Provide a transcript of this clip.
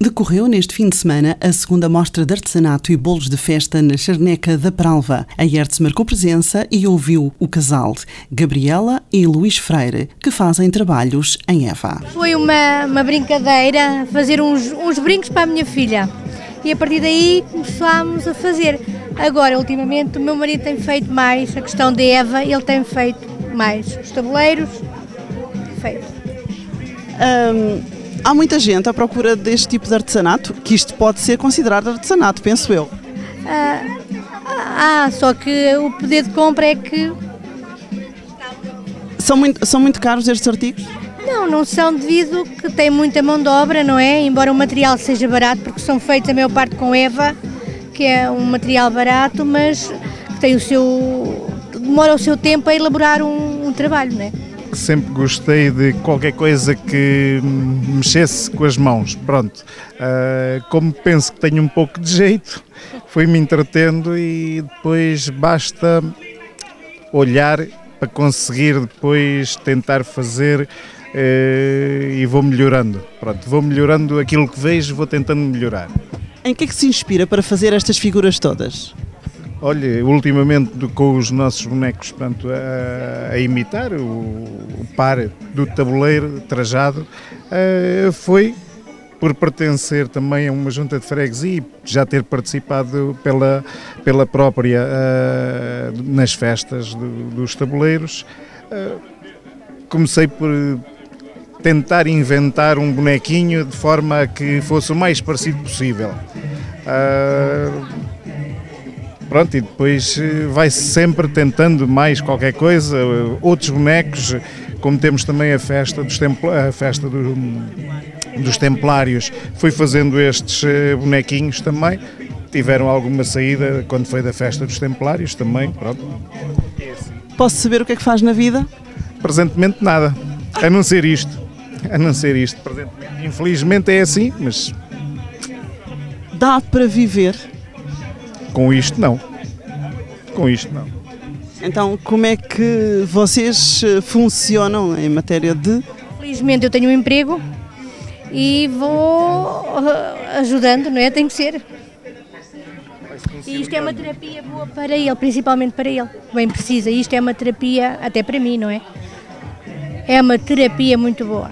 Decorreu neste fim de semana a segunda mostra de artesanato e bolos de festa na Charneca da Pralva. A Hertz marcou presença e ouviu o casal, Gabriela e Luís Freire, que fazem trabalhos em Eva. Foi uma, uma brincadeira fazer uns, uns brincos para a minha filha e a partir daí começámos a fazer. Agora, ultimamente, o meu marido tem feito mais a questão de Eva, ele tem feito mais os tabuleiros, feito. Um Há muita gente à procura deste tipo de artesanato, que isto pode ser considerado artesanato, penso eu. Ah, ah, só que o poder de compra é que. São muito, são muito caros estes artigos? Não, não são devido que tem muita mão de obra, não é? Embora o material seja barato, porque são feitos a maior parte com EVA, que é um material barato, mas que tem o seu. demora o seu tempo a elaborar um, um trabalho, não é? Sempre gostei de qualquer coisa que mexesse com as mãos. Pronto, uh, como penso que tenho um pouco de jeito, fui-me entretendo e depois basta olhar para conseguir depois tentar fazer uh, e vou melhorando. Pronto, vou melhorando aquilo que vejo, vou tentando melhorar. Em que é que se inspira para fazer estas figuras todas? Olha, ultimamente com os nossos bonecos portanto, a, a imitar o, o, par do tabuleiro trajado, uh, foi por pertencer também a uma junta de freguesia e já ter participado pela, pela própria uh, nas festas do, dos tabuleiros, uh, comecei por tentar inventar um bonequinho de forma a que fosse o mais parecido possível. Uh, Pronto, e depois eh, vai-se sempre tentando mais qualquer coisa, outros bonecos, como temos também a festa dos, templa, a festa do, dos Templários, fui fazendo estes eh, bonequinhos também. Tiveram alguma saída quando foi da festa dos Templários também, pronto. Posso saber o que é que faz na vida? Presentemente nada, a não ser isto. A não ser isto, Infelizmente é assim, mas. Dá para viver com isto, não. Com isto, não. Então, como é que vocês eh, funcionam em matéria de. Felizmente, eu tenho um emprego e vou eh, ajudando, não é? Tem que ser. E isto é uma terapia boa para ele, principalmente para ele. Bem precisa. Isto é uma terapia, até para mim, não é? É uma terapia muito boa.